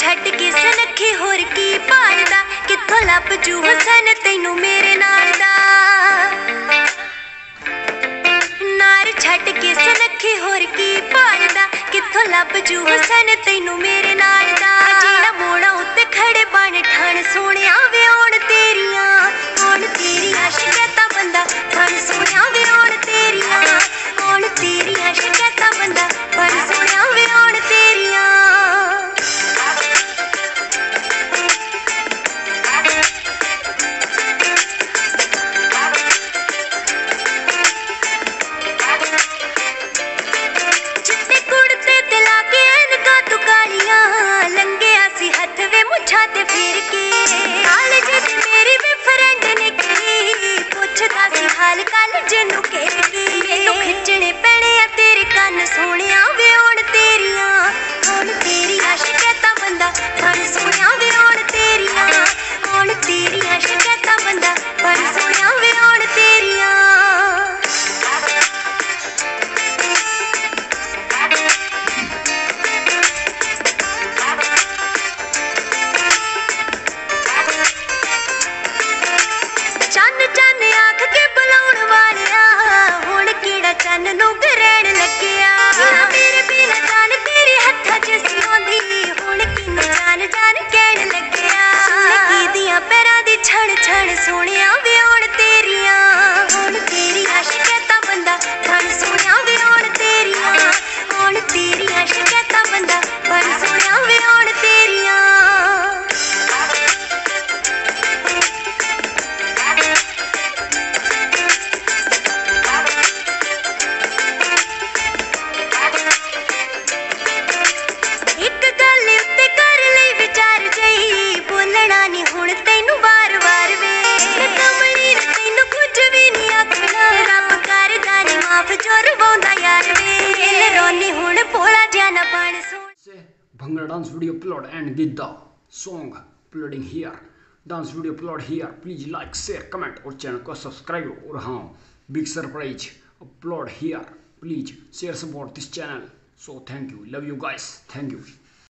ਛੱਡ ਕੇ ਸਨੱਖੀ ਹੋਰ ਕੀ ਭਾਲਦਾ ਕਿੱਥੋਂ ਲੱਭ ਜੂ ਹਸਨ ਤੈਨੂੰ ਮੇਰੇ ਨਾਲ ਦਾ ਨਾਰ ਛੱਡ ਕੇ ਸਨੱਖੀ ਹੋਰ ਕੀ ਭਾਲਦਾ ਕਿੱਥੋਂ ਲੱਭ ਜੂ ਹਸਨ ਤੈਨੂੰ ਮੇਰੇ ਨਾਲ छता की हाल काल जनु के ਆਖ ਕੇ ਬੁਲਾਉਣ ਵਾਲਿਆ ਹੁਣ ਕਿਹੜਾ ਚੰਨ ਨੂੰ ਗਰੈਣ ਲੱਗਿਆ? ਮੇਰੇ ਬਿਨਾ ਜਾਨ ਤੇਰੇ ਹੱਥਾਂ 'ਚ ਸੀ ਆਉਂਦੀ ਹੁਣ ਕਿਨੂੰ ਜਾਨ ਜਾਨ ਕਹਿਣ Bhangra dance video upload and did the song uploading here. Dance video upload here. Please like, share, comment और चैनल को सब्सक्राइब और हाँ big surprise upload here. Please share support this channel. So thank you. Love you guys. Thank you.